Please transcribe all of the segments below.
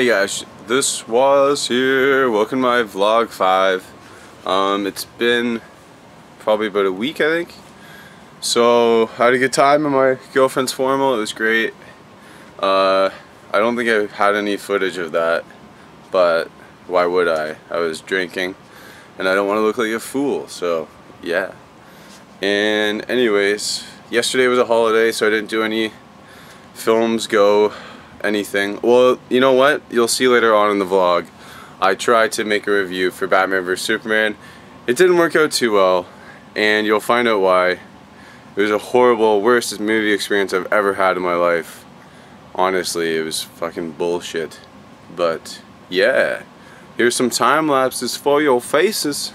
Hey guys, this was here. Welcome to my vlog 5. Um, it's been probably about a week I think. So, I had a good time at my girlfriend's formal. It was great. Uh, I don't think I've had any footage of that, but why would I? I was drinking and I don't want to look like a fool, so yeah. And anyways, yesterday was a holiday, so I didn't do any films go anything. Well, you know what? You'll see later on in the vlog. I tried to make a review for Batman vs Superman. It didn't work out too well, and you'll find out why. It was a horrible, worst movie experience I've ever had in my life. Honestly, it was fucking bullshit. But, yeah. Here's some time lapses for your faces.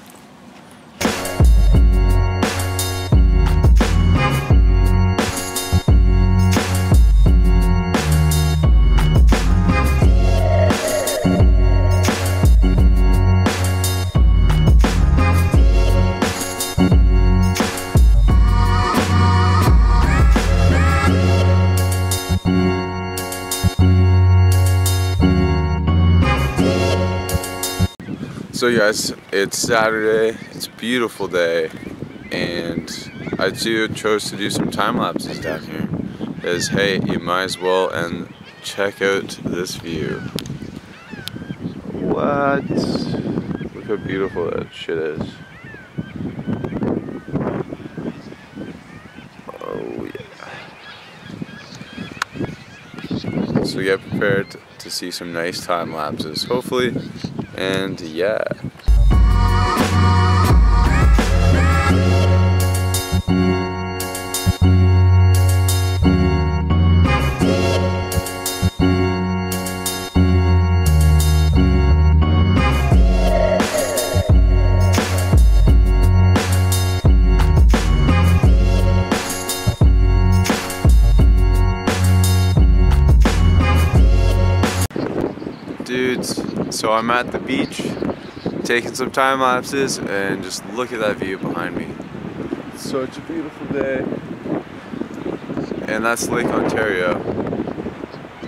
So yes, it's Saturday, it's a beautiful day, and I too chose to do some time lapses down here. Is hey, you might as well and check out this view. What? Look how beautiful that shit is. Oh yeah. So get prepared to see some nice time lapses, hopefully and yeah. Dudes. So I'm at the beach taking some time lapses and just look at that view behind me. It's such a beautiful day. And that's Lake Ontario.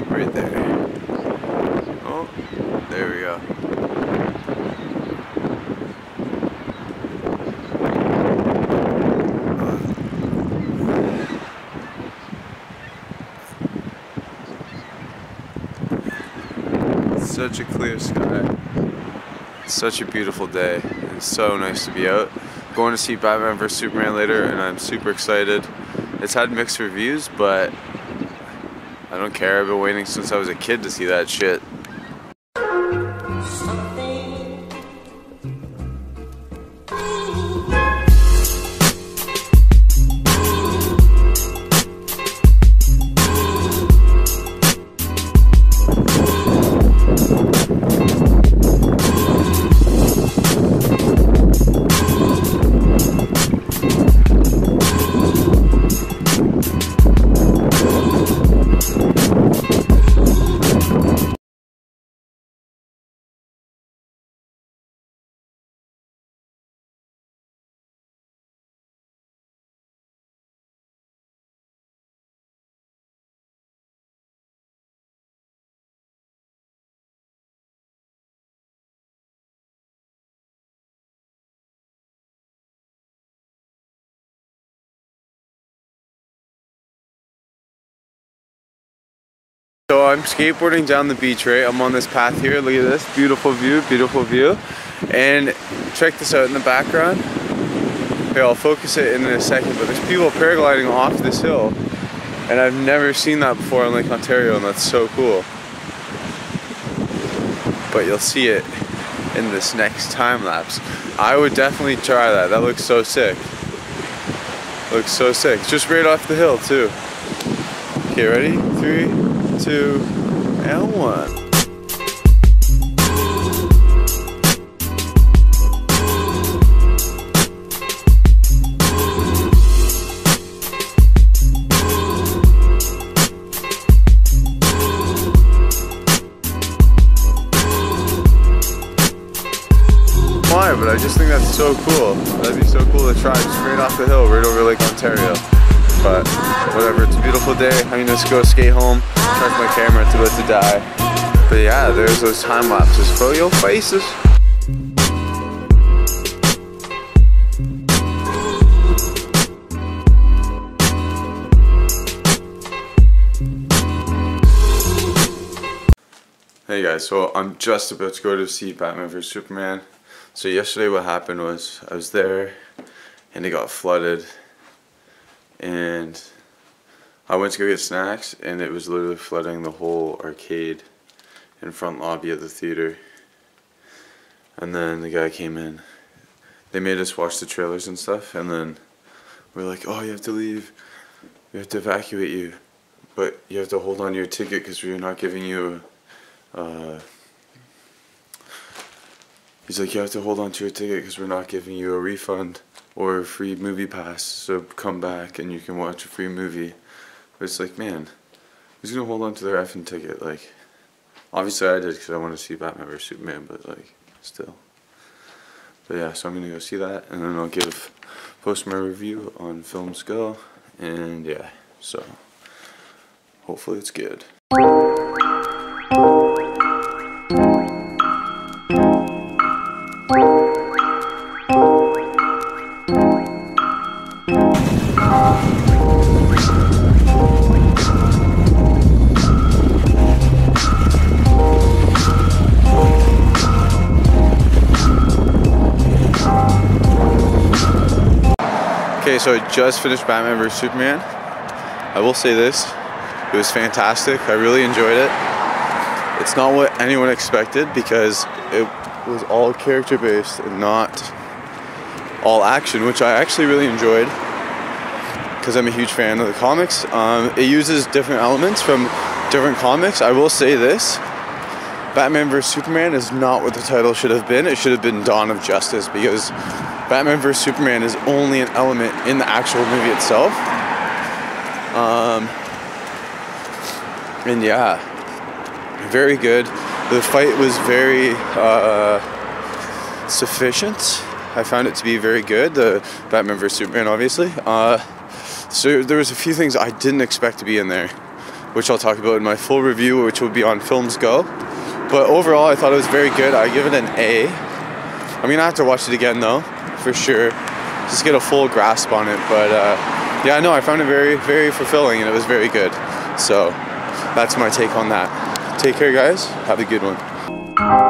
Right there. Oh there we go such a clear sky. Such a beautiful day. It's so nice to be out. Going to see Batman vs Superman later and I'm super excited. It's had mixed reviews, but I don't care. I've been waiting since I was a kid to see that shit. I'm skateboarding down the beach, right? I'm on this path here. Look at this beautiful view, beautiful view. And check this out in the background. Okay, I'll focus it in a second, but there's people paragliding off this hill. And I've never seen that before on Lake Ontario, and that's so cool. But you'll see it in this next time lapse. I would definitely try that. That looks so sick. Looks so sick. Just right off the hill, too. Okay, ready? Three, two, L1. Why? But I just think that's so cool. That'd be so cool to try, just right off the hill, right over Lake Ontario. But whatever, it's a beautiful day. I'm gonna just go skate home, charge my camera, it's about to die. But yeah, there's those time lapses for your faces. Hey guys, so I'm just about to go to see Batman vs Superman. So yesterday what happened was I was there and it got flooded and I went to go get snacks and it was literally flooding the whole arcade in front lobby of the theater. And then the guy came in. They made us watch the trailers and stuff and then we're like, oh you have to leave. We have to evacuate you. But you have to hold on to your ticket because we're not giving you uh, he's like, you have to hold on to your ticket because we're not giving you a refund or a free movie pass. So come back and you can watch a free movie. But it's like, man, who's gonna hold on to their effing ticket? Like, obviously I did because I want to see Batman vs Superman, but like, still. But yeah, so I'm gonna go see that, and then I'll give post my review on Films Go, and yeah, so hopefully it's good. Okay, so I just finished Batman vs Superman. I will say this, it was fantastic. I really enjoyed it. It's not what anyone expected because it was all character based and not all action, which I actually really enjoyed because I'm a huge fan of the comics. Um, it uses different elements from different comics. I will say this Batman vs Superman is not what the title should have been. It should have been Dawn of Justice because Batman vs Superman is only an element in the actual movie itself. Um, and yeah, very good. The fight was very uh, sufficient. I found it to be very good. The Batman vs Superman, obviously. Uh, so there was a few things I didn't expect to be in there, which I'll talk about in my full review, which will be on Films Go. But overall, I thought it was very good. I give it an A. I'm gonna have to watch it again though for sure. Just get a full grasp on it. But uh, yeah, no, I found it very, very fulfilling and it was very good. So that's my take on that. Take care, guys. Have a good one.